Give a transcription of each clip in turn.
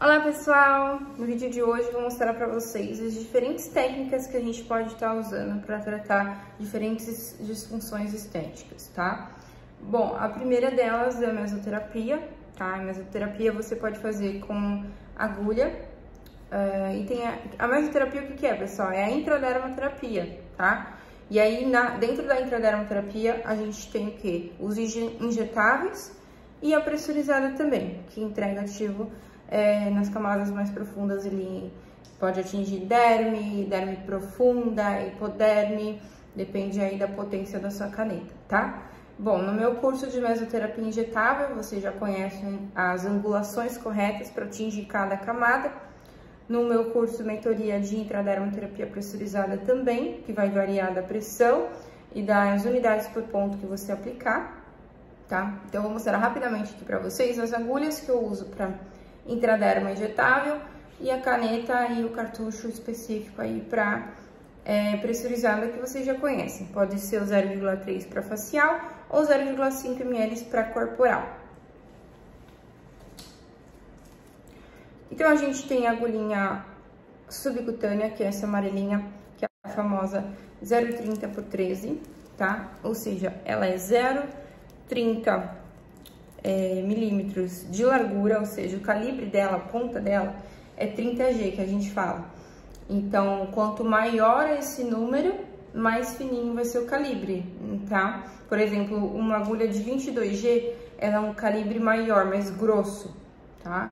Olá pessoal! No vídeo de hoje vou mostrar para vocês as diferentes técnicas que a gente pode estar usando para tratar diferentes disfunções estéticas, tá? Bom, a primeira delas é a mesoterapia, tá? A mesoterapia você pode fazer com agulha uh, e tem a, a mesoterapia o que, que é, pessoal? É a intradermoterapia, tá? E aí, na, dentro da intradermoterapia, a gente tem o que? Os injetáveis e a pressurizada também, que entrega ativo é, nas camadas mais profundas ele pode atingir derme, derme profunda, hipoderme, depende aí da potência da sua caneta, tá? Bom, no meu curso de mesoterapia injetável, vocês já conhecem as angulações corretas para atingir cada camada. No meu curso mentoria de intradermoterapia pressurizada também, que vai variar da pressão e das unidades por ponto que você aplicar, tá? Então, eu vou mostrar rapidamente aqui para vocês as agulhas que eu uso para intraderma injetável e a caneta e o cartucho específico aí para é, pressurizada que vocês já conhecem. Pode ser o 0,3 para facial ou 0,5 ml para corporal. Então, a gente tem a agulhinha subcutânea, que é essa amarelinha, que é a famosa 0,30 por 13, tá? Ou seja, ela é 0,30 é, milímetros de largura, ou seja, o calibre dela, a ponta dela, é 30G que a gente fala. Então, quanto maior esse número, mais fininho vai ser o calibre, tá? Por exemplo, uma agulha de 22G, ela é um calibre maior, mais grosso, tá?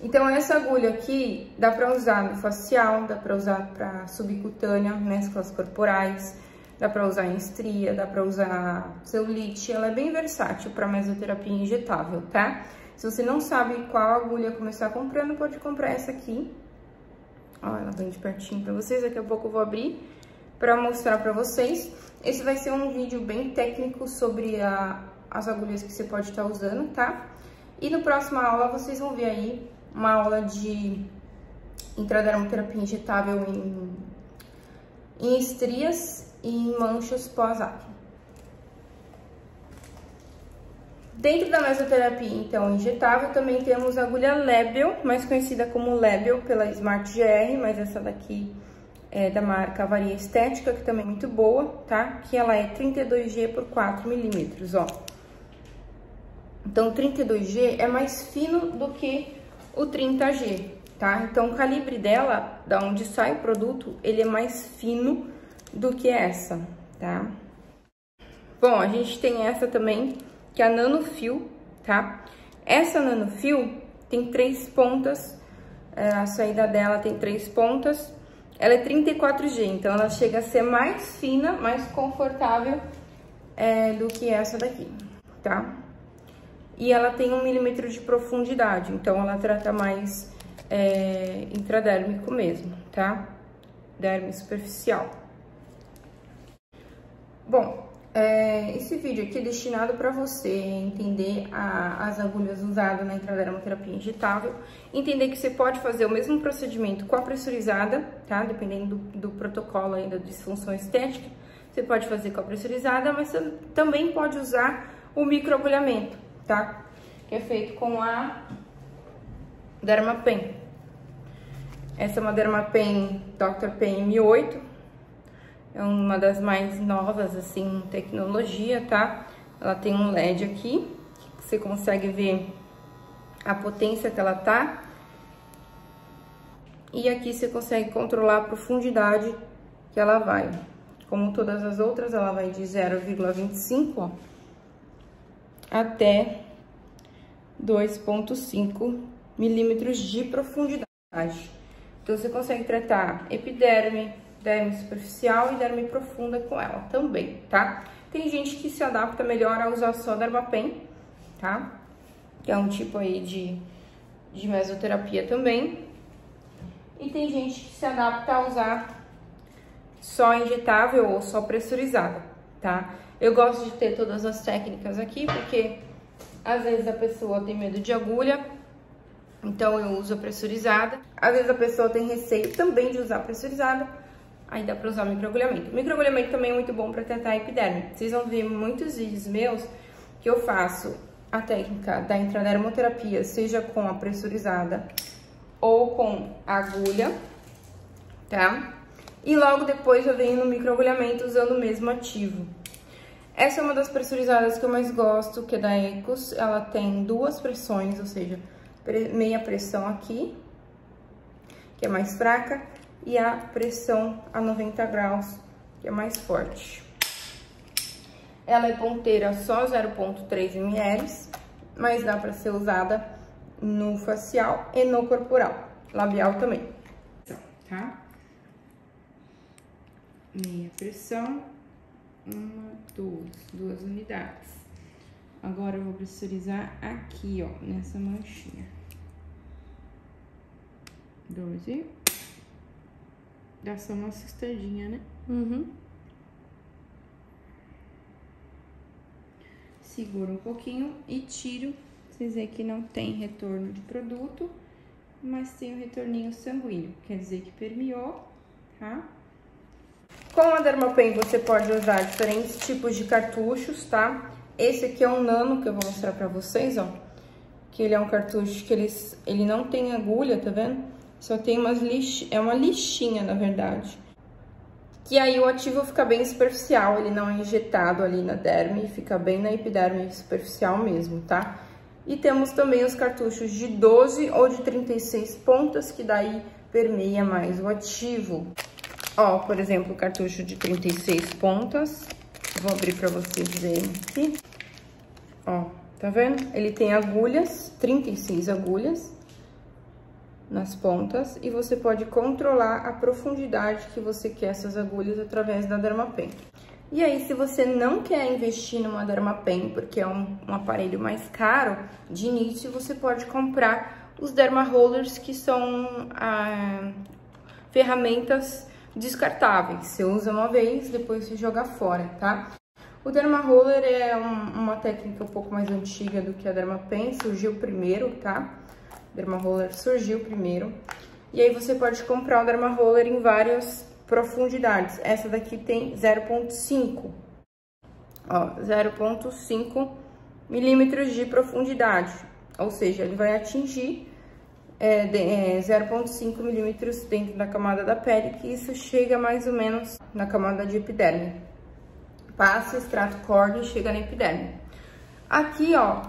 Então, essa agulha aqui dá pra usar no facial, dá pra usar pra subcutânea, mesclas corporais, dá para usar em estria, dá para usar celulite, ela é bem versátil para mesoterapia injetável, tá? Se você não sabe qual agulha começar comprando, pode comprar essa aqui. Ó, ela bem de pertinho para vocês, daqui a pouco eu vou abrir para mostrar para vocês. Esse vai ser um vídeo bem técnico sobre a, as agulhas que você pode estar tá usando, tá? E no próximo aula vocês vão ver aí uma aula de intradermoterapia injetável em, em estrias em manchas pós-acne. Dentro da mesoterapia, então, injetável, também temos a agulha Lebel, mais conhecida como Lebel pela Smart GR, mas essa daqui é da marca Avaria Estética, que também é muito boa, tá? Que ela é 32G por 4 milímetros, ó. Então, 32G é mais fino do que o 30G, tá? Então, o calibre dela, da onde sai o produto, ele é mais fino do que essa, tá? Bom, a gente tem essa também, que é a nanofio, tá? Essa nanofio tem três pontas, é, a saída dela tem três pontas, ela é 34G, então ela chega a ser mais fina, mais confortável é, do que essa daqui, tá? E ela tem um milímetro de profundidade, então ela trata mais é, intradérmico mesmo, tá? Derme superficial. Bom, é, esse vídeo aqui é destinado para você entender a, as agulhas usadas na intradermoterapia injetável, entender que você pode fazer o mesmo procedimento com a pressurizada, tá? Dependendo do, do protocolo aí da disfunção estética, você pode fazer com a pressurizada, mas você também pode usar o microagulhamento, tá? Que é feito com a Dermapen. Essa é uma Dermapen Dr. PM8, é uma das mais novas, assim, tecnologia, tá? Ela tem um LED aqui, você consegue ver a potência que ela tá. E aqui você consegue controlar a profundidade que ela vai. Como todas as outras, ela vai de 0,25, ó, até 2,5 milímetros de profundidade. Então, você consegue tratar epiderme, derme superficial e derme profunda com ela também, tá? Tem gente que se adapta melhor a usar só Dermapen, tá? Que é um tipo aí de, de mesoterapia também. E tem gente que se adapta a usar só injetável ou só pressurizada, tá? Eu gosto de ter todas as técnicas aqui, porque às vezes a pessoa tem medo de agulha, então eu uso a pressurizada. Às vezes a pessoa tem receio também de usar pressurizada, aí dá pra usar o microagulhamento. O microagulhamento também é muito bom pra tratar a epiderme. Vocês vão ver muitos vídeos meus que eu faço a técnica da intradermoterapia, seja com a pressurizada ou com a agulha, tá? E logo depois eu venho no microagulhamento usando o mesmo ativo. Essa é uma das pressurizadas que eu mais gosto, que é da Ecos. Ela tem duas pressões, ou seja, meia pressão aqui, que é mais fraca, e a pressão a 90 graus, que é mais forte. Ela é ponteira só 0,3 ml, mas dá para ser usada no facial e no corporal, labial também. Tá? Meia pressão, uma, duas, duas unidades. Agora eu vou pressurizar aqui, ó, nessa manchinha. Doze. Dá só uma assustadinha, né? Uhum. seguro um pouquinho e tiro. Vocês veem que não tem retorno de produto, mas tem o um retorninho sanguíneo, quer dizer que permeou, tá? Com a Dermapen você pode usar diferentes tipos de cartuchos, tá? Esse aqui é um nano que eu vou mostrar pra vocês, ó. Que ele é um cartucho que ele, ele não tem agulha, tá vendo? Só tem umas lix... é uma lixinha, na verdade que aí o ativo fica bem superficial, ele não é injetado ali na derme, fica bem na epiderme superficial mesmo, tá? E temos também os cartuchos de 12 ou de 36 pontas, que daí permeia mais o ativo. Ó, por exemplo, o cartucho de 36 pontas, vou abrir pra vocês verem aqui. Ó, tá vendo? Ele tem agulhas, 36 agulhas, nas pontas e você pode controlar a profundidade que você quer essas agulhas através da Dermapen. E aí, se você não quer investir numa Dermapen, porque é um, um aparelho mais caro, de início você pode comprar os Derma Rollers, que são ah, ferramentas descartáveis. Você usa uma vez, depois você joga fora, tá? O Derma Roller é um, uma técnica um pouco mais antiga do que a Dermapen, surgiu primeiro, tá? Derma Roller surgiu primeiro. E aí você pode comprar o Derma Roller em várias profundidades. Essa daqui tem 0.5, ó, 0.5 milímetros de profundidade. Ou seja, ele vai atingir é, é, 0.5 milímetros dentro da camada da pele, que isso chega mais ou menos na camada de epiderme. Passa, extrato córneo e chega na epiderme. Aqui, ó,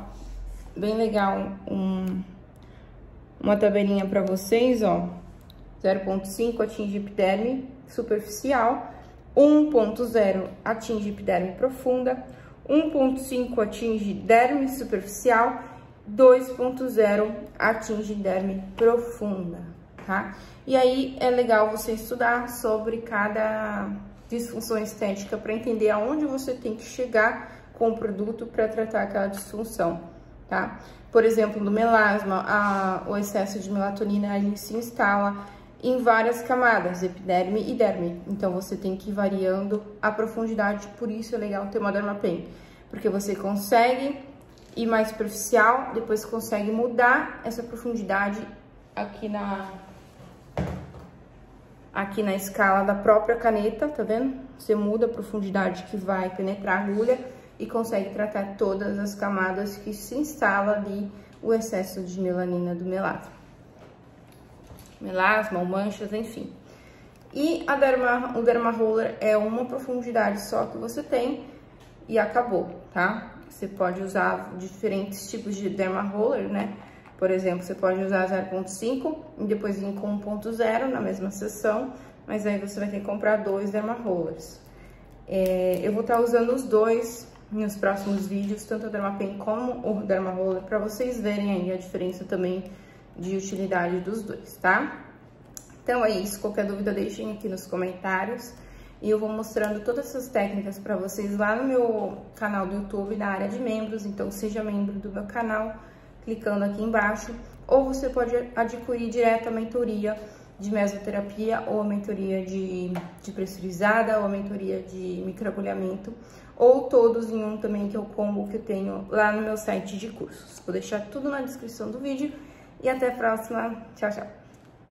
bem legal, um uma tabelinha para vocês, ó. 0.5 atinge epiderme superficial, 1.0 atinge epiderme profunda, 1.5 atinge derme superficial, 2.0 atinge derme profunda, tá? E aí é legal você estudar sobre cada disfunção estética para entender aonde você tem que chegar com o produto para tratar aquela disfunção, tá? Por exemplo, no melasma, a, o excesso de melatonina ele se instala em várias camadas, epiderme e derme. Então, você tem que ir variando a profundidade, por isso é legal ter uma dermapen, porque você consegue ir mais superficial, depois consegue mudar essa profundidade aqui na aqui na escala da própria caneta, tá vendo? Você muda a profundidade que vai penetrar a agulha e consegue tratar todas as camadas que se instala ali o excesso de melanina do melasma. Melasma ou manchas, enfim. E a derma, o derma roller é uma profundidade só que você tem e acabou, tá? Você pode usar diferentes tipos de derma roller, né? Por exemplo, você pode usar 0.5 e depois vir com 1.0 na mesma sessão, mas aí você vai ter que comprar dois derma rollers. É, eu vou estar usando os dois nos próximos vídeos, tanto o Dermapen como o Derma Roller, para vocês verem aí a diferença também de utilidade dos dois, tá? Então é isso, qualquer dúvida deixem aqui nos comentários e eu vou mostrando todas essas técnicas para vocês lá no meu canal do YouTube, na área de membros, então seja membro do meu canal, clicando aqui embaixo, ou você pode adquirir direto a mentoria de mesoterapia ou a mentoria de, de pressurizada ou a mentoria de microagulhamento ou todos em um também que é o combo que eu tenho lá no meu site de cursos. Vou deixar tudo na descrição do vídeo e até a próxima. Tchau, tchau!